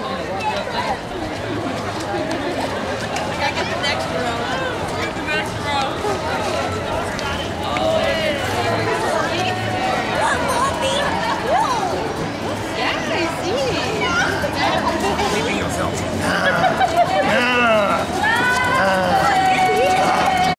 は。